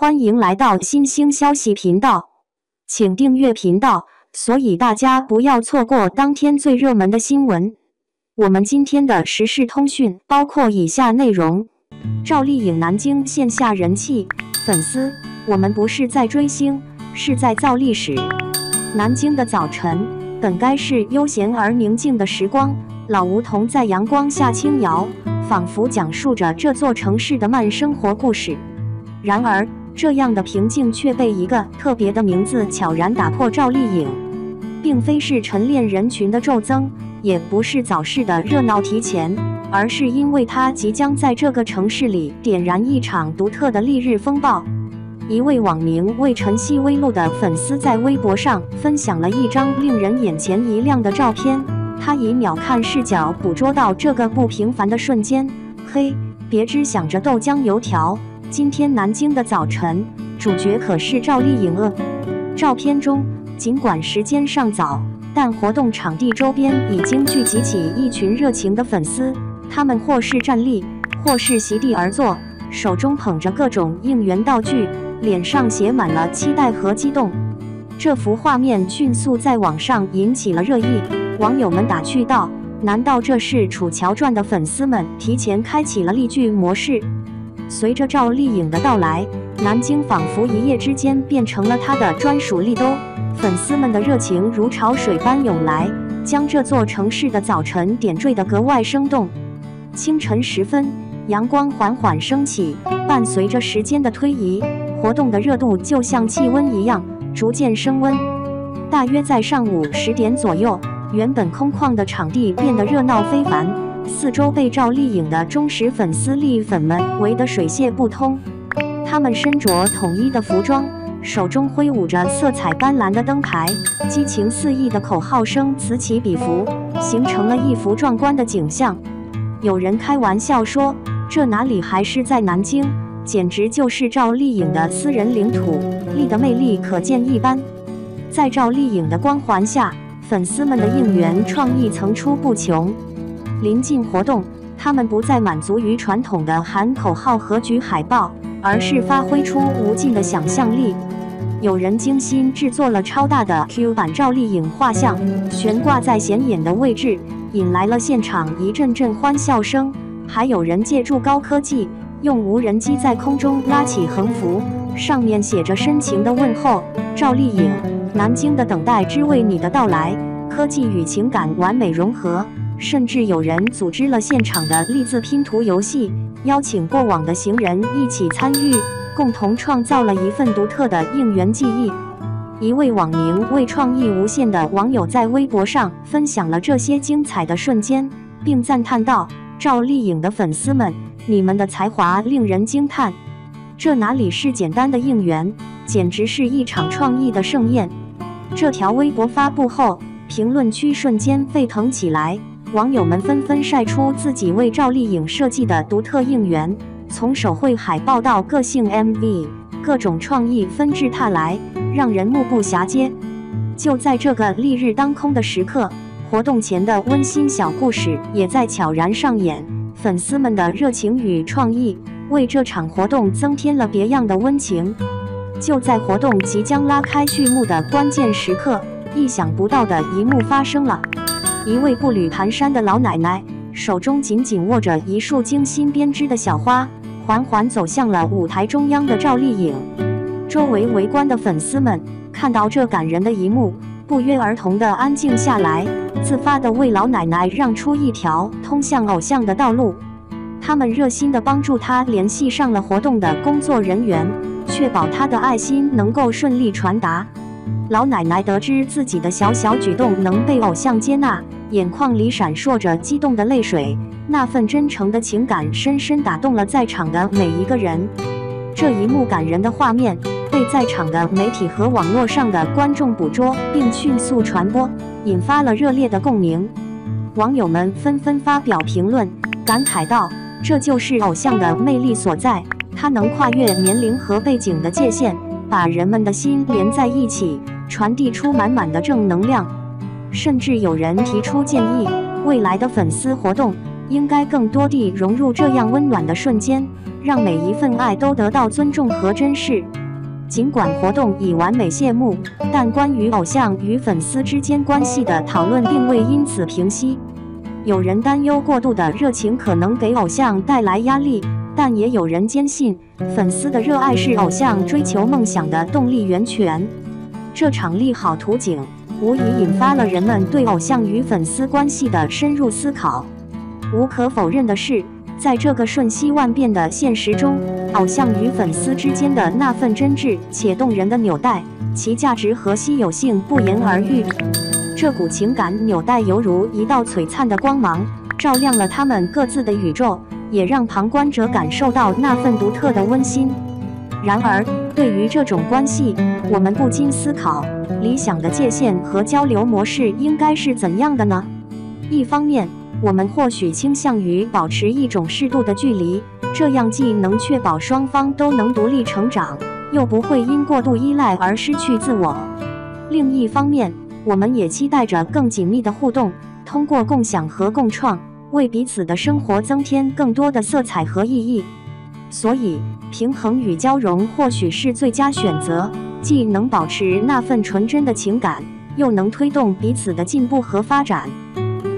欢迎来到新兴消息频道，请订阅频道，所以大家不要错过当天最热门的新闻。我们今天的时事通讯包括以下内容：赵丽颖南京线下人气，粉丝，我们不是在追星，是在造历史。南京的早晨本该是悠闲而宁静的时光，老梧桐在阳光下轻摇，仿佛讲述着这座城市的慢生活故事。然而，这样的平静却被一个特别的名字悄然打破。赵丽颖，并非是晨练人群的骤增，也不是早市的热闹提前，而是因为她即将在这个城市里点燃一场独特的丽日风暴。一位网名为“晨曦微露”的粉丝在微博上分享了一张令人眼前一亮的照片，他以秒看视角捕捉到这个不平凡的瞬间。嘿，别只想着豆浆油条。今天南京的早晨，主角可是赵丽颖了。照片中，尽管时间尚早，但活动场地周边已经聚集起一群热情的粉丝。他们或是站立，或是席地而坐，手中捧着各种应援道具，脸上写满了期待和激动。这幅画面迅速在网上引起了热议，网友们打趣道：“难道这是《楚乔传》的粉丝们提前开启了例剧模式？”随着赵丽颖的到来，南京仿佛一夜之间变成了她的专属丽都。粉丝们的热情如潮水般涌来，将这座城市的早晨点缀得格外生动。清晨时分，阳光缓缓升起，伴随着时间的推移，活动的热度就像气温一样逐渐升温。大约在上午十点左右，原本空旷的场地变得热闹非凡。四周被赵丽颖的忠实粉丝丽粉们围得水泄不通，他们身着统一的服装，手中挥舞着色彩斑斓的灯牌，激情四溢的口号声此起彼伏，形成了一幅壮观的景象。有人开玩笑说：“这哪里还是在南京，简直就是赵丽颖的私人领土，丽的魅力可见一斑。”在赵丽颖的光环下，粉丝们的应援创意层出不穷。临近活动，他们不再满足于传统的喊口号和举海报，而是发挥出无尽的想象力。有人精心制作了超大的 Q 版赵丽颖画像，悬挂在显眼的位置，引来了现场一阵阵欢笑声。还有人借助高科技，用无人机在空中拉起横幅，上面写着深情的问候：“赵丽颖，南京的等待只为你的到来。”科技与情感完美融合。甚至有人组织了现场的立字拼图游戏，邀请过往的行人一起参与，共同创造了一份独特的应援记忆。一位网名为“创意无限”的网友在微博上分享了这些精彩的瞬间，并赞叹道：“赵丽颖的粉丝们，你们的才华令人惊叹！这哪里是简单的应援，简直是一场创意的盛宴。”这条微博发布后，评论区瞬间沸腾起来。网友们纷纷晒出自己为赵丽颖设计的独特应援，从手绘海报到个性 MV，各种创意纷至沓来，让人目不暇接。就在这个丽日当空的时刻，活动前的温馨小故事也在悄然上演。粉丝们的热情与创意为这场活动增添了别样的温情。就在活动即将拉开序幕的关键时刻，意想不到的一幕发生了。一位步履蹒跚的老奶奶，手中紧紧握着一束精心编织的小花，缓缓走向了舞台中央的赵丽颖。周围围观的粉丝们看到这感人的一幕，不约而同地安静下来，自发地为老奶奶让出一条通向偶像的道路。他们热心地帮助她联系上了活动的工作人员，确保她的爱心能够顺利传达。老奶奶得知自己的小小举动能被偶像接纳，眼眶里闪烁着激动的泪水。那份真诚的情感深深打动了在场的每一个人。这一幕感人的画面被在场的媒体和网络上的观众捕捉，并迅速传播，引发了热烈的共鸣。网友们纷纷发表评论，感慨道：“这就是偶像的魅力所在，它能跨越年龄和背景的界限，把人们的心连在一起。”传递出满满的正能量，甚至有人提出建议，未来的粉丝活动应该更多地融入这样温暖的瞬间，让每一份爱都得到尊重和珍视。尽管活动已完美谢幕，但关于偶像与粉丝之间关系的讨论并未因此平息。有人担忧过度的热情可能给偶像带来压力，但也有人坚信粉丝的热爱是偶像追求梦想的动力源泉。这场利好图景无疑引发了人们对偶像与粉丝关系的深入思考。无可否认的是，在这个瞬息万变的现实中，偶像与粉丝之间的那份真挚且动人的纽带，其价值和稀有性不言而喻。这股情感纽带犹如一道璀璨的光芒，照亮了他们各自的宇宙，也让旁观者感受到那份独特的温馨。然而，对于这种关系，我们不禁思考：理想的界限和交流模式应该是怎样的呢？一方面，我们或许倾向于保持一种适度的距离，这样既能确保双方都能独立成长，又不会因过度依赖而失去自我。另一方面，我们也期待着更紧密的互动，通过共享和共创，为彼此的生活增添更多的色彩和意义。所以，平衡与交融或许是最佳选择，既能保持那份纯真的情感，又能推动彼此的进步和发展。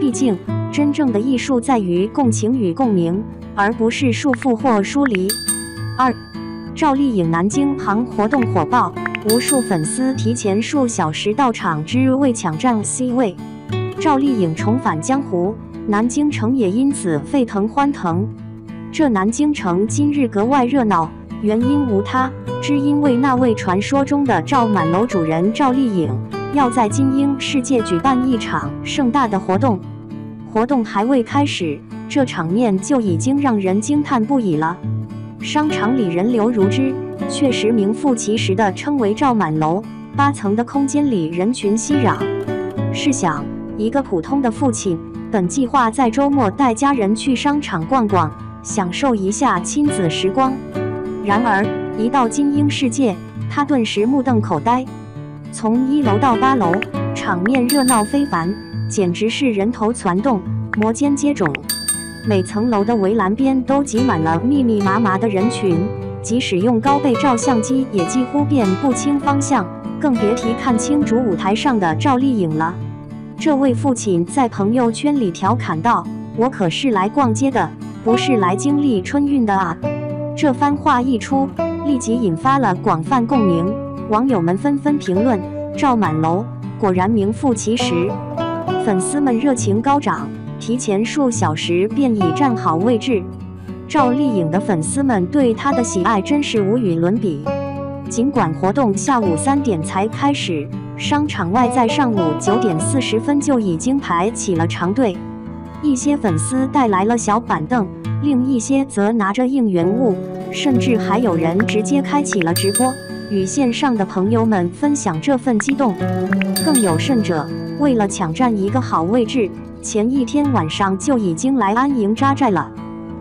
毕竟，真正的艺术在于共情与共鸣，而不是束缚或疏离。二，赵丽颖南京行活动火爆，无数粉丝提前数小时到场，之为抢占 C 位。赵丽颖重返江湖，南京城也因此沸腾欢腾。这南京城今日格外热闹，原因无他，只因为那位传说中的赵满楼主人赵丽颖要在金鹰世界举办一场盛大的活动。活动还未开始，这场面就已经让人惊叹不已了。商场里人流如织，确实名副其实的称为“赵满楼”。八层的空间里人群熙攘。试想，一个普通的父亲，本计划在周末带家人去商场逛逛，享受一下亲子时光。然而，一到金鹰世界，他顿时目瞪口呆。从一楼到八楼，场面热闹非凡。简直是人头攒动，摩肩接踵。每层楼的围栏边都挤满了密密麻麻的人群，即使用高倍照相机也几乎辨不清方向，更别提看清主舞台上的赵丽颖了。这位父亲在朋友圈里调侃道：“我可是来逛街的，不是来经历春运的啊！”这番话一出，立即引发了广泛共鸣，网友们纷纷评论：“赵满楼果然名副其实。”粉丝们热情高涨，提前数小时便已站好位置。赵丽颖的粉丝们对她的喜爱真是无与伦比。尽管活动下午三点才开始，商场外在上午九点四十分就已经排起了长队。一些粉丝带来了小板凳，另一些则拿着应援物，甚至还有人直接开启了直播。与线上的朋友们分享这份激动，更有甚者，为了抢占一个好位置，前一天晚上就已经来安营扎寨了。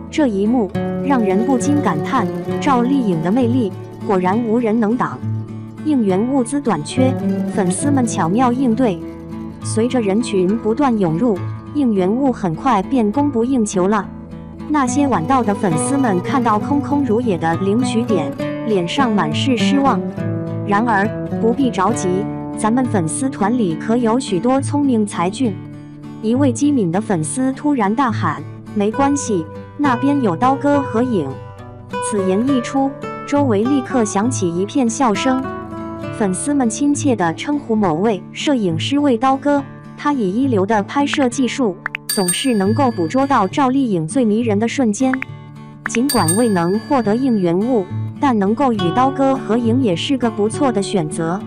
这一幕让人不禁感叹：赵丽颖的魅力果然无人能挡。应援物资短缺，粉丝们巧妙应对，随着人群不断涌入，应援物很快便供不应求了。那些晚到的粉丝们看到空空如也的领取点。脸上满是失望。然而不必着急，咱们粉丝团里可有许多聪明才俊。一位机敏的粉丝突然大喊：“没关系，那边有刀哥合影。”此言一出，周围立刻响起一片笑声。粉丝们亲切地称呼某位摄影师为刀哥，他以一流的拍摄技术，总是能够捕捉到赵丽颖最迷人的瞬间。尽管未能获得应援物。但能够与刀哥合影也是个不错的选择。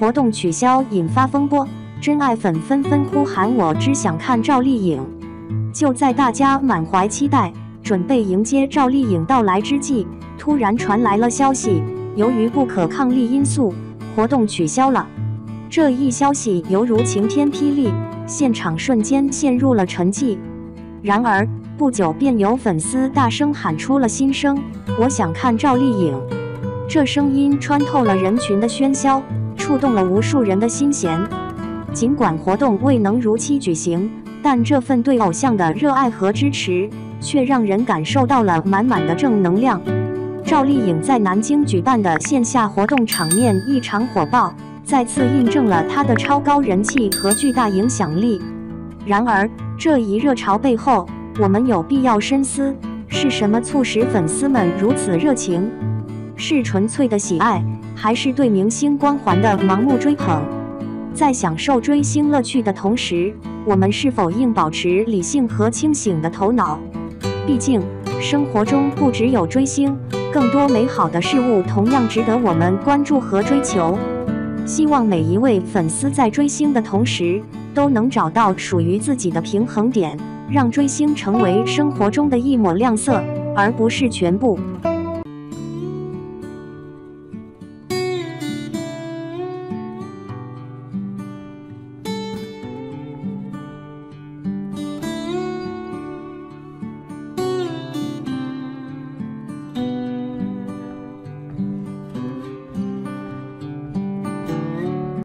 活动取消引发风波，真爱粉纷纷呼喊：“我只想看赵丽颖。”就在大家满怀期待，准备迎接赵丽颖到来之际，突然传来了消息：由于不可抗力因素，活动取消了。这一消息犹如晴天霹雳，现场瞬间陷入了沉寂。然而，不久便有粉丝大声喊出了心声：“我想看赵丽颖。”这声音穿透了人群的喧嚣，触动了无数人的心弦。尽管活动未能如期举行，但这份对偶像的热爱和支持，却让人感受到了满满的正能量。赵丽颖在南京举办的线下活动场面异常火爆，再次印证了他的超高人气和巨大影响力。然而，这一热潮背后，我们有必要深思：是什么促使粉丝们如此热情？是纯粹的喜爱，还是对明星光环的盲目追捧？在享受追星乐趣的同时，我们是否应保持理性和清醒的头脑？毕竟，生活中不只有追星，更多美好的事物同样值得我们关注和追求。希望每一位粉丝在追星的同时，都能找到属于自己的平衡点，让追星成为生活中的一抹亮色，而不是全部。